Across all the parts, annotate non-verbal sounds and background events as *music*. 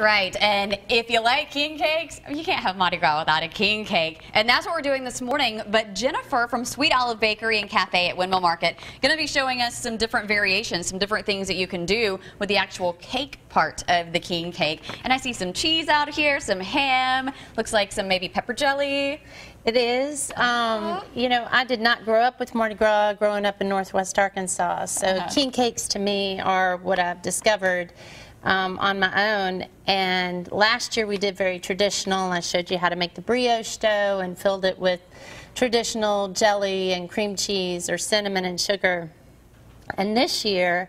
Right, and if you like king cakes, you can't have Mardi Gras without a king cake. And that's what we're doing this morning. But Jennifer from Sweet Olive Bakery and Cafe at Windmill Market going to be showing us some different variations, some different things that you can do with the actual cake part of the king cake. And I see some cheese out here, some ham, looks like some maybe pepper jelly. It is. Um, you know, I did not grow up with Mardi Gras growing up in Northwest Arkansas. So Uh-huh. king cakes to me are what I've discovered um, on my own. And last year we did very traditional. I showed you how to make the brioche dough and filled it with traditional jelly and cream cheese or cinnamon and sugar. And this year,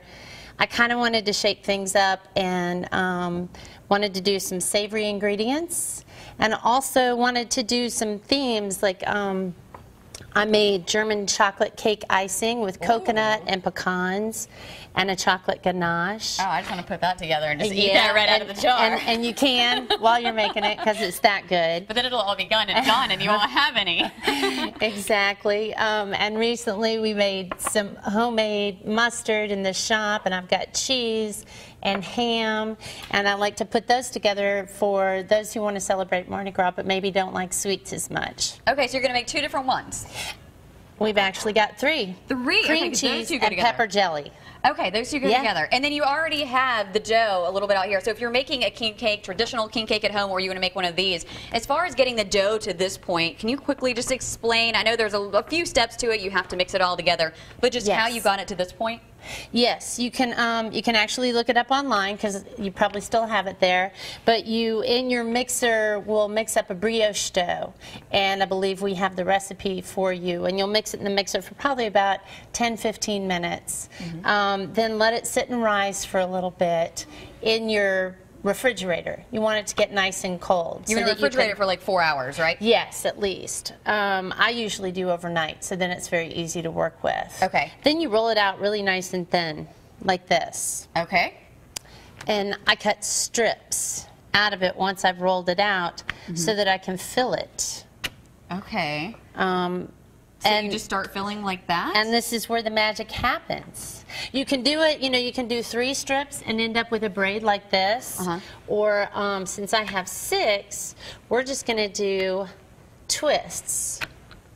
I kind of wanted to shake things up and um, wanted to do some savory ingredients and also wanted to do some themes like um, I made German chocolate cake icing with coconut and pecans and a chocolate ganache. Oh, I just want to put that together and just eat that right out of the jar. And, and you can *laughs* while you're making it because it's that good. but then it'll all be gone and gone and you won't *laughs* have any. *laughs* Exactly. Um, and recently we made some homemade mustard in the shop, and I've got cheese and ham, and I like to put those together for those who want to celebrate Mardi Gras but maybe don't like sweets as much. Okay, so you're going to make two different ones. We've actually got three. Three? Okay, Cream those cheese and together. pepper jelly. Okay, those two go Yeah. together. And then you already have the dough a little bit out here. So if you're making a king cake, traditional king cake at home, or you want to make one of these, as far as getting the dough to this point, can you quickly just explain? I know there's a, a few steps to it. You have to mix it all together, but just how you got it to this point. Yes, you can. Um, you can actually look it up online because you probably still have it there. But you, in your mixer, will mix up a brioche dough, and I believe we have the recipe for you. And you'll mix it in the mixer for probably about 10, 15 minutes. Um, then let it sit and rise for a little bit in your refrigerator. You want it to get nice and cold. You're so going to that you refrigerate it for like four hours, right? Yes, at least. Um, I usually do overnight, so then it's very easy to work with. Okay. Then you roll it out really nice and thin, like this. Okay. And I cut strips out of it once I've rolled it out Mm-hmm. so that I can fill it. Okay. Um, So and, you just start filling like that? and this is where the magic happens. You can do it, you know, you can do three strips and end up with a braid like this. Uh-huh. Or um, since I have six, we're just going to do twists.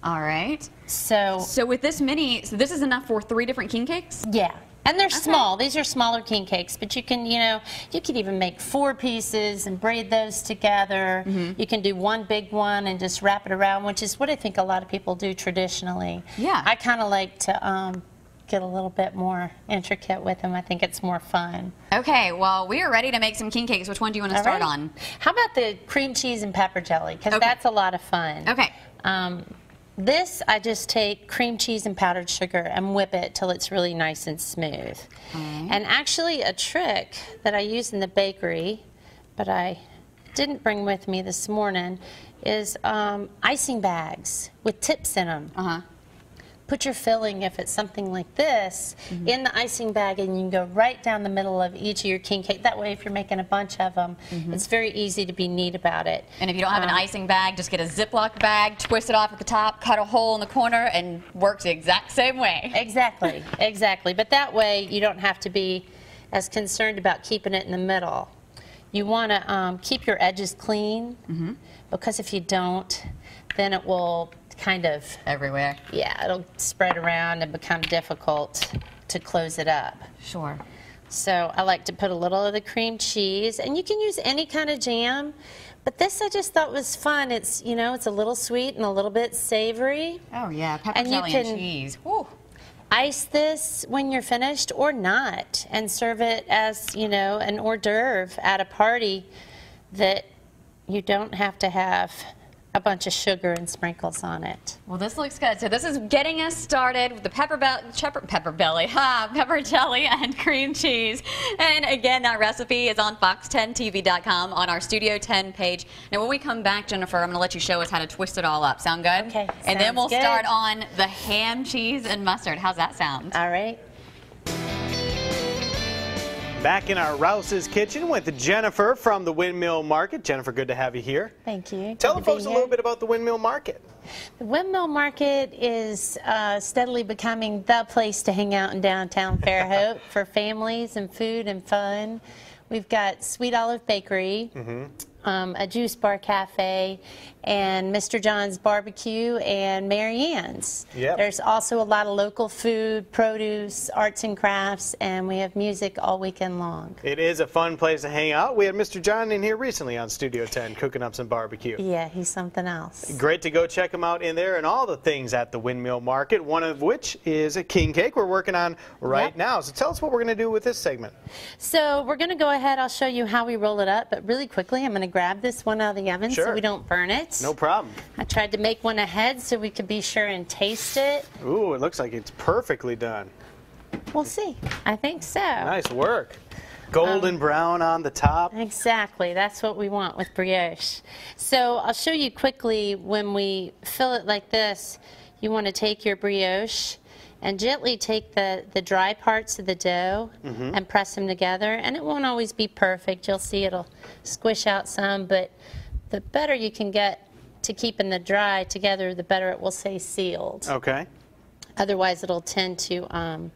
all right. So So with this mini, so this is enough for three different king cakes? Yeah. And they're small. These are smaller king cakes, but you can, you know, you could even make four pieces and braid those together. Mm-hmm. You can do one big one and just wrap it around, which is what I think a lot of people do traditionally. Yeah. I kind of like to um, get a little bit more intricate with them. I think it's more fun. Okay, well, we are ready to make some king cakes. Which one do you want to start right. on? How about the cream cheese and pepper jelly? Because Okay. that's a lot of fun. Okay. Um, this, I just take cream cheese and powdered sugar and whip it till it's really nice and smooth. And actually, a trick that I use in the bakery, but I didn't bring with me this morning, is um, icing bags with tips in them. Uh huh. Put your filling, if it's something like this, Mm-hmm. in the icing bag, and you can go right down the middle of each of your king cake. That way, if you're making a bunch of them, it's very easy to be neat about it. And if you don't have an Um, icing bag, just get a Ziploc bag, twist it off at the top, cut a hole in the corner, and works the exact same way. Exactly, *laughs* exactly. But that way, you don't have to be as concerned about keeping it in the middle. You want to um, keep your edges clean because if you don't, then it will kind of, Everywhere. yeah, it'll spread around and become difficult to close it up. Sure. So I like to put a little of the cream cheese, and you can use any kind of jam. But this I just thought was fun. It's you know it's a little sweet and a little bit savory. Oh, yeah. Pepper And and can- cheese. Woo. ice this when you're finished or not and serve it as you know an hors d'oeuvre at a party that you don't have to have a bunch of sugar and sprinkles on it Well, this looks good. So this is getting us started with the pepper, bell, pepper, pepper belly, *laughs* ha, pepper jelly and cream cheese. And again, that recipe is on fox10tv.com on our Studio 10 page. Now, when we come back, Jennifer, I'm going to let you show us how to twist it all up. Sound good? Okay, And then we'll good. start on the ham, cheese, and mustard. How's that sound? all right Back in our Rouse's kitchen with Jennifer from the Windmill Market. Jennifer, good to have you here. thank you Tell Good the folks a little bit about the Windmill Market. the windmill market is uh, steadily becoming the place to hang out in downtown fairhope *laughs* for families and food and fun We've got Sweet Olive Bakery, um, a juice bar cafe, and Mr. John's Barbecue and Mary Ann's. Yep. There's also a lot of local food, produce, arts and crafts, and we have music all weekend long. It is a fun place to hang out. We had Mr. John in here recently on Studio 10 cooking up some barbecue. Yeah, he's something else. Great to go check him out in there and all the things at the Windmill Market, one of which is a king cake we're working on right Yep. now. So tell us what we're going to do with this segment. So we're going to go ahead. I'll show you how we roll it up, but really quickly, I'm going to grab this one out of the oven Sure. so we don't burn it. No problem. I tried to make one ahead so we could be sure and taste it. Ooh, it looks like it's perfectly done. We'll see. I think so. Nice work. Golden um, brown on the top. Exactly. That's what we want with brioche. So I'll show you quickly when we fill it like this, you want to take your brioche and gently take the, the dry parts of the dough and press them together. And it won't always be perfect. You'll see it'll squish out some, but the better you can get to keeping the dry together, the better it will stay sealed. Okay. Otherwise, it'll tend to um,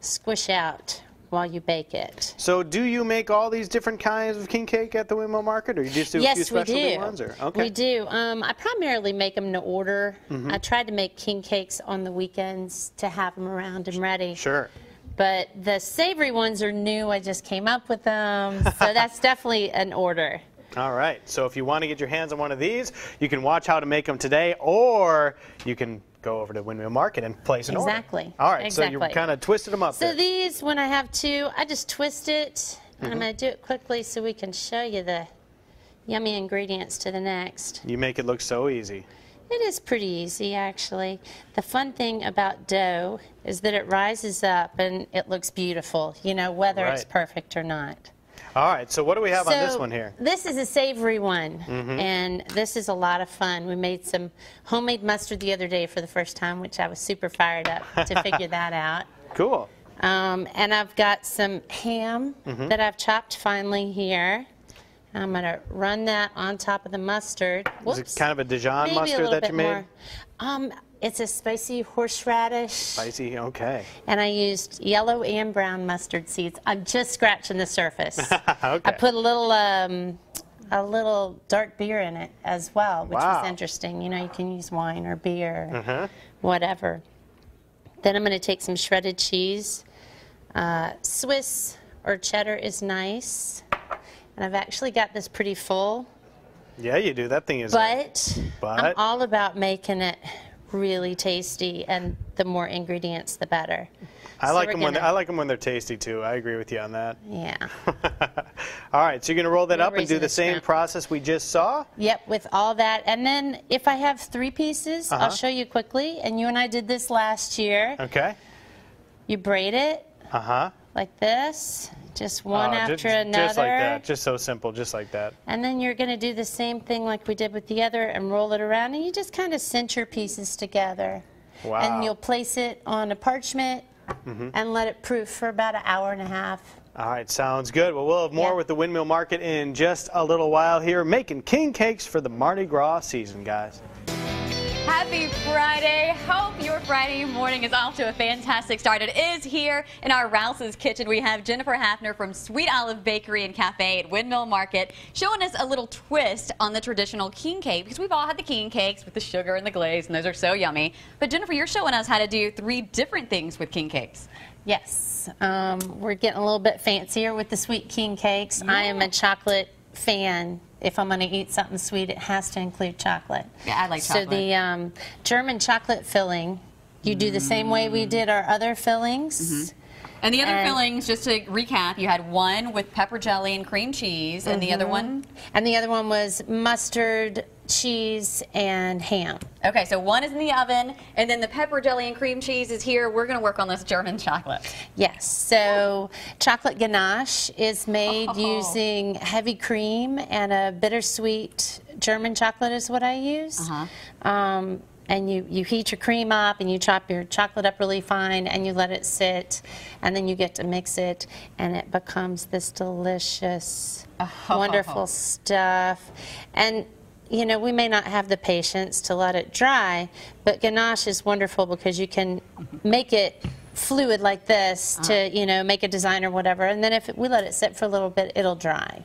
squish out while you bake it. So do you make all these different kinds of king cake at the Windmill Market, or you just do a few Yes, we specialty do. ones? Or? Okay. We do. Um, I primarily make them to order. Mm-hmm. I tried to make king cakes on the weekends to have them around and ready. Sure. But the savory ones are new. I just came up with them. *laughs* So that's definitely an order. All right. So if you want to get your hands on one of these, you can watch how to make them today, or you can go over to Windmill Market and place an order. Exactly. All right. So you Exactly. kind of twisted them up. So there. these, when I have two, I just twist it. Mm-hmm. And I'm going to do it quickly so we can show you the yummy ingredients to the next. you make it look so easy. It is pretty easy, actually. The fun thing about dough is that it rises up and it looks beautiful, you know, whether it's perfect or not. All right. So what do we have on this one here? This is a savory one, and this is a lot of fun. We made some homemade mustard the other day for the first time, which I was super fired up to figure *laughs* that out. Cool. Um, and I've got some ham Mm-hmm. that I've chopped finely here. I'm going to run that on top of the mustard. Is it kind of a Dijon Maybe a mustard little that bit you made? more. Um, it's a spicy horseradish, Spicy. Okay. and I used yellow and brown mustard seeds. I'm just scratching the surface. *laughs* Okay. I put a little, um, a little dark beer in it as well, which Wow. was interesting. You know, you can use wine or beer, Uh-huh. whatever. Then I'm going to take some shredded cheese. Uh, Swiss or cheddar is nice, and I've actually got this pretty full. Yeah, you do. That thing is. But, I'm But? all about making it really tasty, and the more ingredients, the better. I so like them when gonna- I like them when they're tasty too. I agree with you on that. Yeah. *laughs* All right, so you're gonna roll that up and do the same process we just saw. Yep, with all that. And then if I have three pieces, Uh-huh. I'll show you quickly. And you and I did this last year. Okay. You braid it Uh huh. like this, just oh, one Oh, after just, another. Just like that. Just so simple. Just like that. And then you're going to do the same thing like we did with the other and roll it around. And you just kind of cinch your pieces together. Wow. And you'll place it on a parchment mm-hmm. and let it proof for about an hour and a half. All right, sounds good. Well, we'll have more Yeah. with the Windmill Market in just a little while here, making king cakes for the Mardi Gras season, guys. Happy Friday. Hope your Friday morning is off to a fantastic start. It is here in our Rouse's kitchen. We have Jennifer Hafner from Sweet Olive Bakery and Cafe at Windmill Market showing us a little twist on the traditional king cake because we've all had the king cakes with the sugar and the glaze and those are so yummy. But Jennifer, you're showing us how to do three different things with king cakes. Yes, um, we're getting a little bit fancier with the sweet king cakes. I am a chocolate fan. If I'm going to eat something sweet, it has to include chocolate. Yeah, I like chocolate. So the um, German chocolate filling, you do the same way we did our other fillings. And the other And- fillings, just to recap, you had one with pepper jelly and cream cheese, and the other one And the other one was mustard, cheese, and ham. Okay, so one is in the oven, and then the pepper jelly and cream cheese is here. We're going to work on this German chocolate. Yes, so chocolate ganache is made Oh. using heavy cream and a bittersweet German chocolate is what I use. Uh-huh. Um, and you, you heat your cream up and you chop your chocolate up really fine and you let it sit and then you get to mix it and it becomes this delicious, *laughs* wonderful stuff. And you know, we may not have the patience to let it dry, but ganache is wonderful because you can make it fluid like this Uh-huh. to, you know, make a design or whatever. And then if we let it sit for a little bit, it'll dry.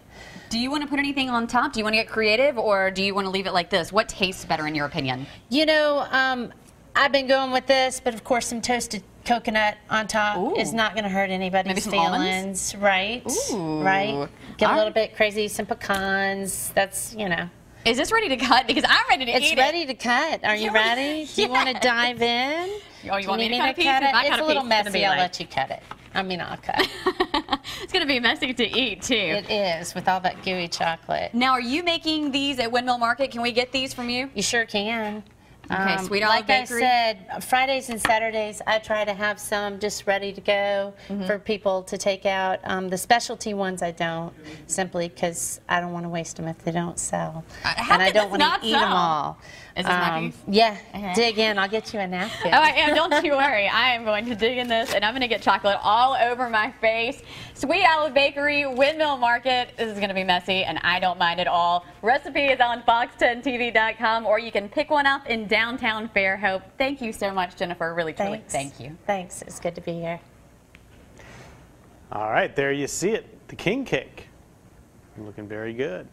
Do you want to put anything on top? Do you want to get creative or do you want to leave it like this? What tastes better in your opinion? You know, um, I've been going with this, but of course, some toasted coconut on top Ooh. is not going to hurt anybody's Maybe some almonds? feelings, right? Ooh. Right. Get a little bit crazy. Some pecans. That's you know. Is this ready to cut? Because I'm ready to eat. It's eat ready to cut. Are you ready? Do you *laughs* want to dive in? Oh, you Do want me to cut a piece? If it? I cut It's a little it's messy. I'll like- let you cut it. I mean, I'll cut. it. *laughs* it. it's going to be messy to eat too. It is with all that gooey chocolate. Now, are you making these at Windmill Market? Can we get these from you? You sure can. Um, Okay, Sweet Olive like Bakery. I said, Fridays and Saturdays, I try to have some just ready to go Mm-hmm. for people to take out. Um, the specialty ones I don't, simply because I don't want to waste them if they don't sell. Uh, and I don't want to eat them all. Is this my Um, piece? yeah, Okay. dig in. I'll get you a napkin. Oh, I am. Don't you worry. I am going to dig in this, and I'm going to get chocolate all over my face. Sweet Olive Bakery, Windmill Market. This is going to be messy, and I don't mind at all. Recipe is on fox10tv.com, or you can pick one up in downtown Fairhope. Thank you so much, Jennifer. Really, truly, Thanks. thank you. Thanks. It's good to be here. All right, there you see it, the king cake. Looking very good.